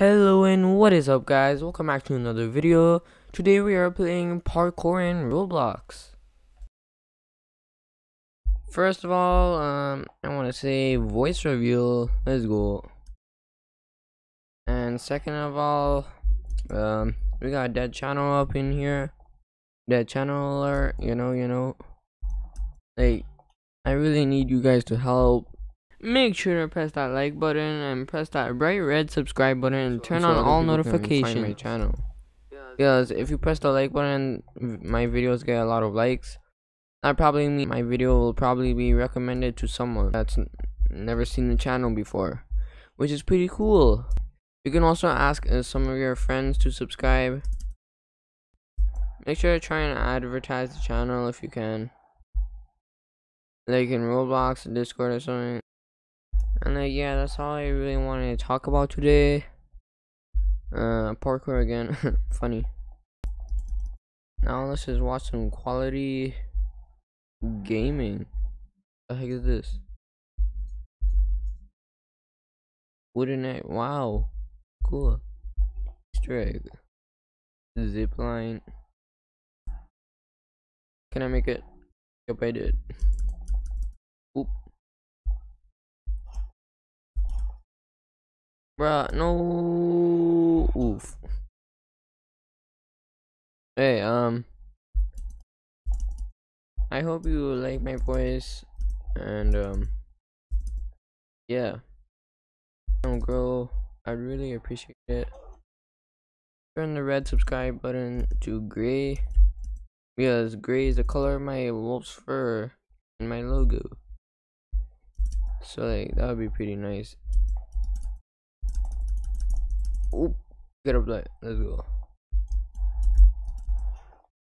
Hello and what is up guys, welcome back to another video. Today we are playing parkour in Roblox. First of all, um, I want to say voice reveal, let's go. And second of all, um, we got dead channel up in here. Dead channel alert, you know, you know. Like, I really need you guys to help Make sure to press that like button and press that bright red subscribe button and turn so on all notifications. my channel. Because if you press the like button, my videos get a lot of likes. That probably mean my video will probably be recommended to someone that's never seen the channel before, which is pretty cool. You can also ask uh, some of your friends to subscribe. Make sure to try and advertise the channel if you can. Like in Roblox, Discord or something. And uh, yeah, that's all I really wanted to talk about today. Uh, parkour again. Funny. Now let's just watch some quality gaming. What The heck is this? Wooden egg. Wow. Cool. Easter. Zip line. Can I make it? Yep, I did. Oop. Bruh, no. Oof. Hey, um. I hope you like my voice. And, um. Yeah. Don't grow. I really appreciate it. Turn the red subscribe button to gray. Because gray is the color of my wolf's fur and my logo. So, like, that would be pretty nice. Oop. Get up there. Let's go.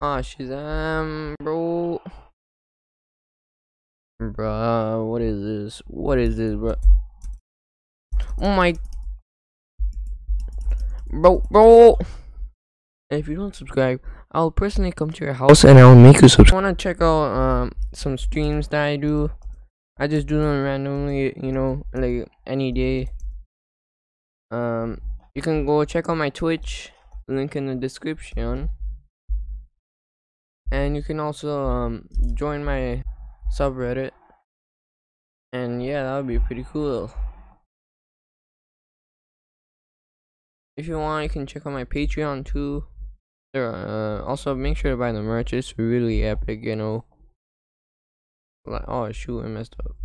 Ah, Shazam, bro. Bruh, what is this? What is this, bro? Oh my. Bro, bro. And if you don't subscribe, I'll personally come to your house and I'll make you subscribe. I want to check out um some streams that I do. I just do them randomly, you know, like any day. Um, you can go check out my Twitch, link in the description. And you can also um, join my subreddit. And yeah, that would be pretty cool. If you want, you can check out my Patreon too. Uh, also make sure to buy the merch. It's really epic, you know. Like, oh shoot, I messed up.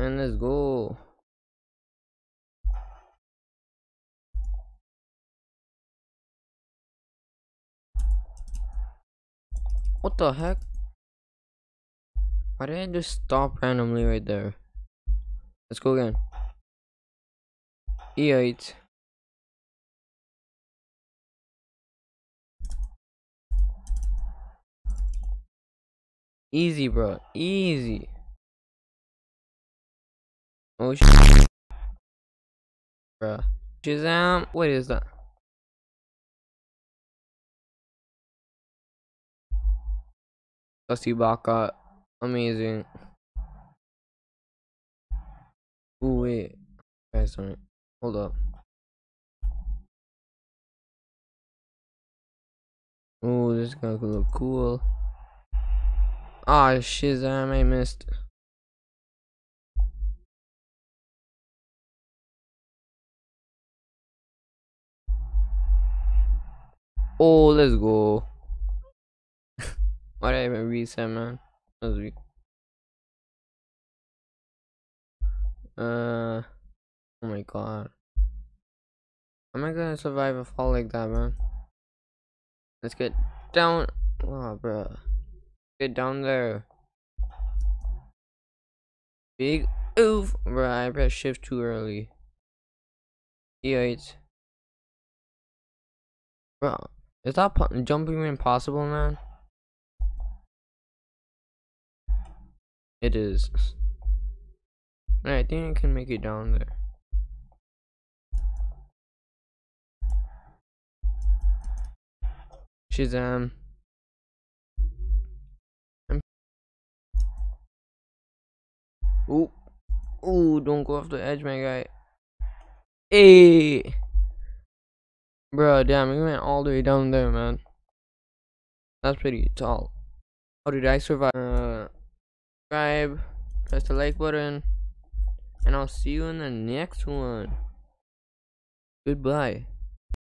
And let's go. What the heck? Why did I just stop randomly right there? Let's go again. E8 Easy bro, easy Oh shit. Bruh. Shazam. What is that? Dusty Baka. Amazing. Oh wait. Guys, sorry. Hold up. Oh, this guy could look cool. Ah, oh, Shazam, I missed. Oh, let's go. Why did I even reset, man? That's weak. Uh, oh my god. Am I gonna survive a fall like that, man? Let's get down. Oh, bro. Get down there. Big oof, bro. I pressed shift too early. E8. Bro, is that jumping impossible, man? It is. I think I can make it down there. Shazam. Um, I'm Oop. Ooh, don't go off the edge, my guy. Hey! Bro, damn, we went all the way down there, man. That's pretty tall. How did I survive? Uh, subscribe, press the like button, and I'll see you in the next one. Goodbye.